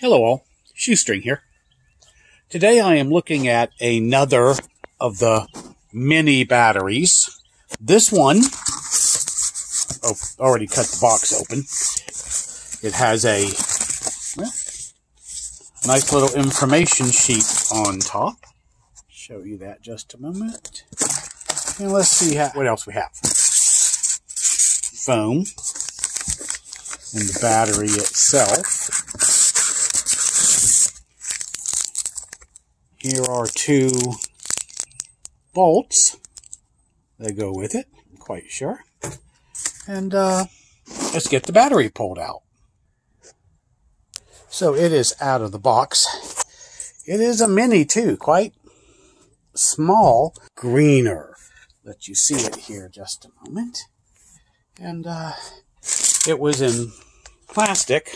Hello all, Shoestring here. Today I am looking at another of the mini batteries. This one, oh, already cut the box open. It has a well, nice little information sheet on top. Show you that just a moment. And let's see how, what else we have. Foam and the battery itself. Here are two bolts that go with it, I'm quite sure. And uh, let's get the battery pulled out. So it is out of the box. It is a mini too, quite small, Grener. Let you see it here just a moment. And uh, it was in plastic,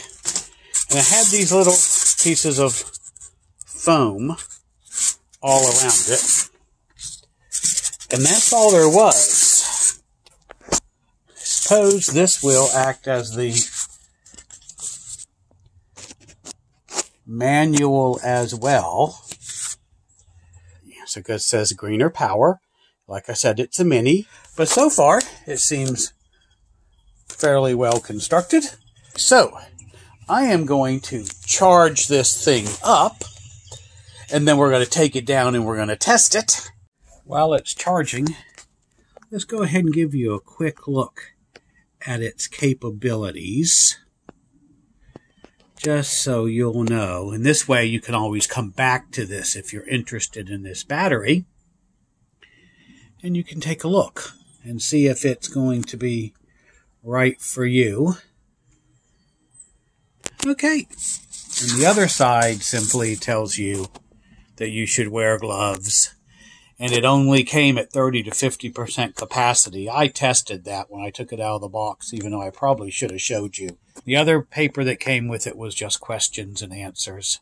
and it had these little pieces of foam all around it. And that's all there was. I suppose this will act as the manual as well. So it says Grener Power. Like I said, it's a mini, but so far it seems fairly well constructed. So I am going to charge this thing up and then we're going to take it down and we're going to test it. While it's charging, let's go ahead and give you a quick look at its capabilities. Just so you'll know. And this way you can always come back to this if you're interested in this battery. And you can take a look and see if it's going to be right for you. Okay. And the other side simply tells you that you should wear gloves. And it only came at 30 to 50% capacity. I tested that when I took it out of the box, even though I probably should have showed you. The other paper that came with it was just questions and answers.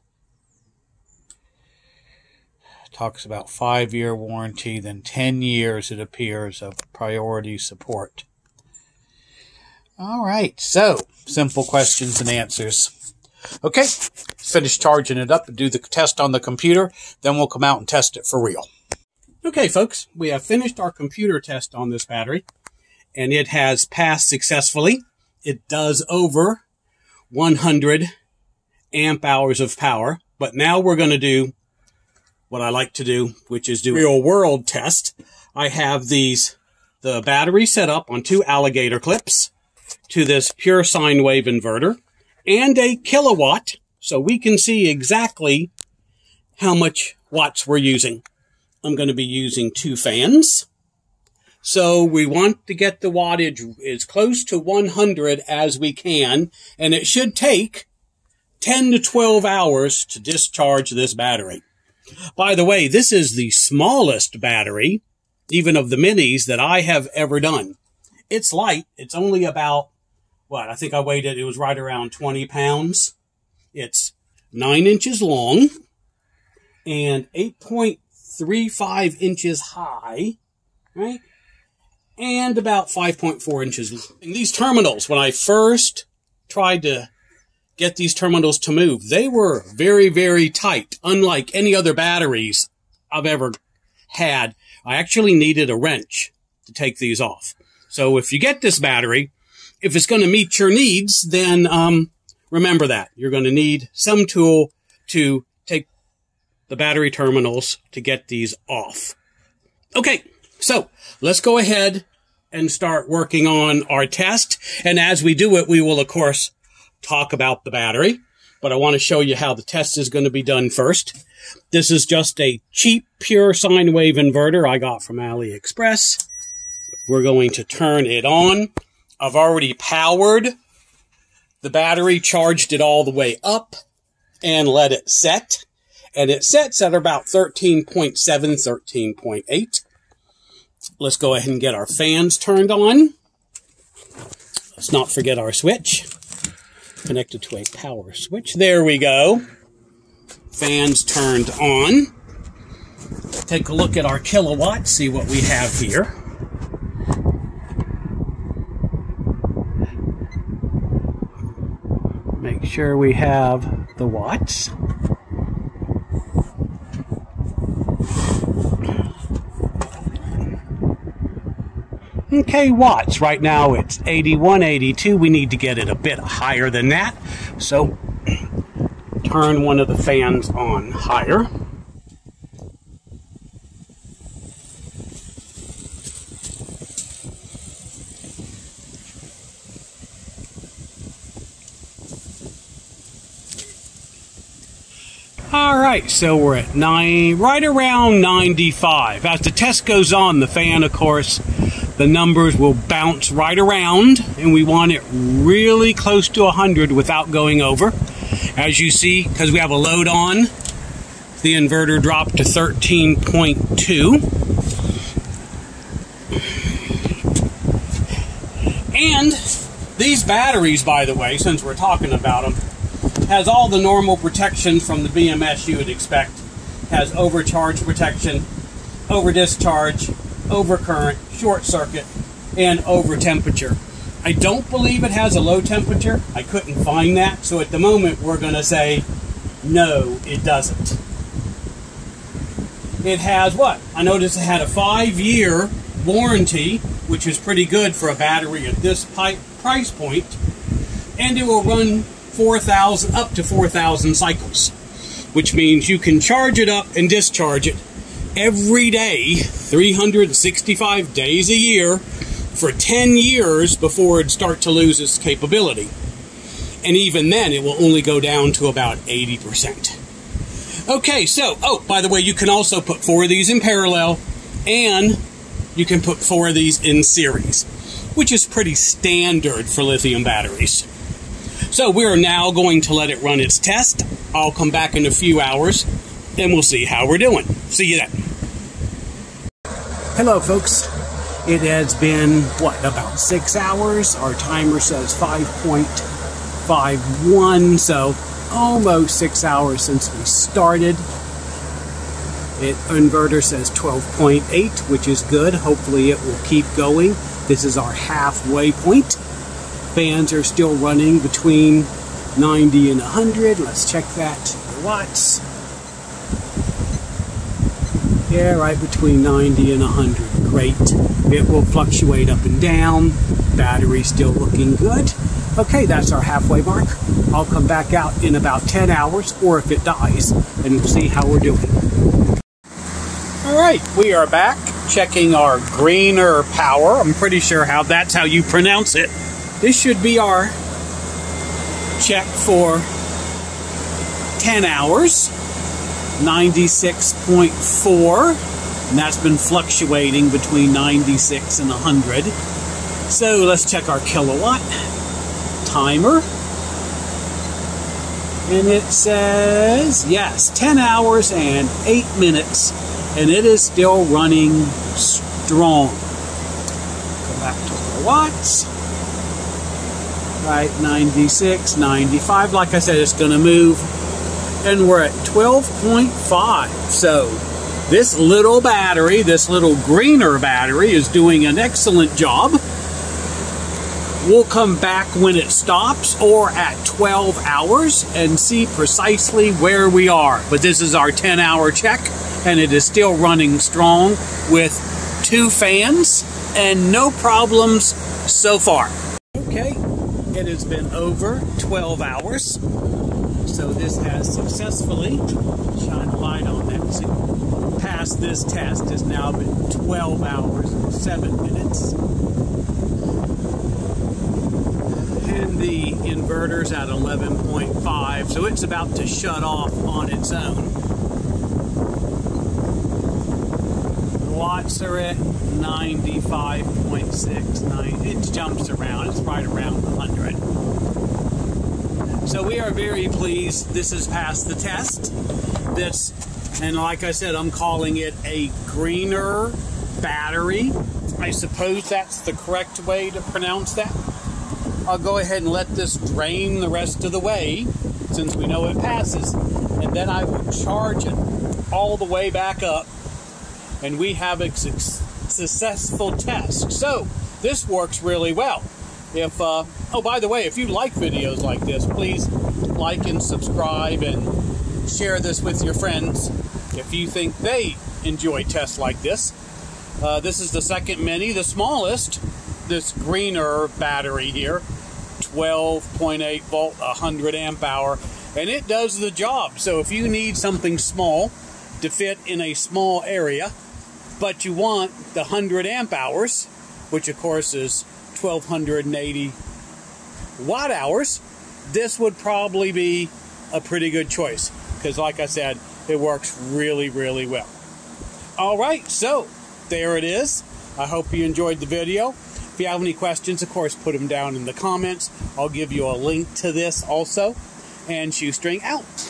Talks about five year warranty, then 10 years, it appears, of priority support. All right, so simple questions and answers. Okay, finish charging it up and do the test on the computer. Then we'll come out and test it for real. Okay, folks, we have finished our computer test on this battery and it has passed successfully. It does over 100 amp hours of power. But now we're going to do what I like to do, which is do a real world test. I have these, the battery set up on two alligator clips to this pure sine wave inverter and a Kill A Watt so we can see exactly how much watts we're using. I'm going to be using two fans. So we want to get the wattage as close to 100 as we can, and it should take 10 to 12 hours to discharge this battery. By the way, this is the smallest battery, even of the minis, that I have ever done. It's light. It's only about what I think I weighed it. It was right around 20 pounds. It's nine inches long and 8.35 inches high, right? And about 5.4 inches. These terminals, when I first tried to get these terminals to move, they were very, very tight, unlike any other batteries I've ever had. I actually needed a wrench to take these off. So if you get this battery, if it's going to meet your needs, then um, remember that you're going to need some tool to take the battery terminals to get these off. Okay, so let's go ahead and start working on our test. And as we do it, we will, of course, talk about the battery. But I want to show you how the test is going to be done first. This is just a cheap, pure sine wave inverter I got from AliExpress. We're going to turn it on. I've already powered the battery, charged it all the way up, and let it set. And it sets at about 13.7, 13.8. Let's go ahead and get our fans turned on. Let's not forget our switch. Connected to a power switch. There we go. Fans turned on. Take a look at our Kill A Watts, see what we have here. Sure we have the watts. Okay, watts. Right now it's 81, 82. We need to get it a bit higher than that. So turn one of the fans on higher. All right, so we're at nine, right around 95. As the test goes on, the fan, of course, the numbers will bounce right around, and we want it really close to 100 without going over. As you see, because we have a load on, the inverter dropped to 13.2. And these batteries, by the way, since we're talking about them, has all the normal protection from the BMS you would expect. Has overcharge protection, over discharge, over current, short circuit, and over temperature. I don't believe it has a low temperature. I couldn't find that. So at the moment, we're going to say no, it doesn't. It has what? I noticed it had a five year warranty, which is pretty good for a battery at this price point, and it will run 4,000 up to 4,000 cycles, which means you can charge it up and discharge it every day, 365 days a year, for 10 years before it start to lose its capability. And even then, it will only go down to about 80%. Okay, so, oh, by the way, you can also put four of these in parallel, and you can put four of these in series, which is pretty standard for lithium batteries. So we are now going to let it run its test. I'll come back in a few hours and we'll see how we're doing. See you then. Hello, folks. It has been, what, about six hours? Our timer says 5.51, so almost six hours since we started. It inverter says 12.8, which is good. Hopefully it will keep going. This is our halfway point fans are still running between 90 and 100. Let's check that. Watts. Yeah, right between 90 and 100. Great. It will fluctuate up and down. Battery still looking good. Okay, that's our halfway mark. I'll come back out in about 10 hours, or if it dies, and we'll see how we're doing. All right, we are back checking our Grener Power. I'm pretty sure how that's how you pronounce it. This should be our check for 10 hours, 96.4, and that's been fluctuating between 96 and 100. So let's check our Kill A Watt timer. And it says, yes, 10 hours and 8 minutes, and it is still running strong. Go back to our watts right? 96, 95. Like I said, it's going to move. And we're at 12.5. So this little battery, this little Grener battery, is doing an excellent job. We'll come back when it stops or at 12 hours and see precisely where we are. But this is our 10 hour check and it is still running strong with two fans and no problems so far. It has been over 12 hours. So this has successfully, shine a light on that, see, passed this test. Has now been 12 hours and 7 minutes. And the inverter's at 11.5, so it's about to shut off on its own. Watts are at 95.69. It jumps around. It's right around 100. So we are very pleased this has passed the test. This, and like I said, I'm calling it a Grener battery. I suppose that's the correct way to pronounce that. I'll go ahead and let this drain the rest of the way since we know it passes. And then I will charge it all the way back up and we have a su successful test. So this works really well. If uh, oh, by the way, if you like videos like this, please like and subscribe and share this with your friends if you think they enjoy tests like this. Uh, this is the second mini, the smallest, this Grener battery here, 12.8 volt, 100 amp hour, and it does the job. So if you need something small to fit in a small area, but you want the 100 amp hours, which of course is 1280 watt hours, this would probably be a pretty good choice because, like I said, it works really, really well. All right, so there it is. I hope you enjoyed the video. If you have any questions, of course, put them down in the comments. I'll give you a link to this also. And shoestring out.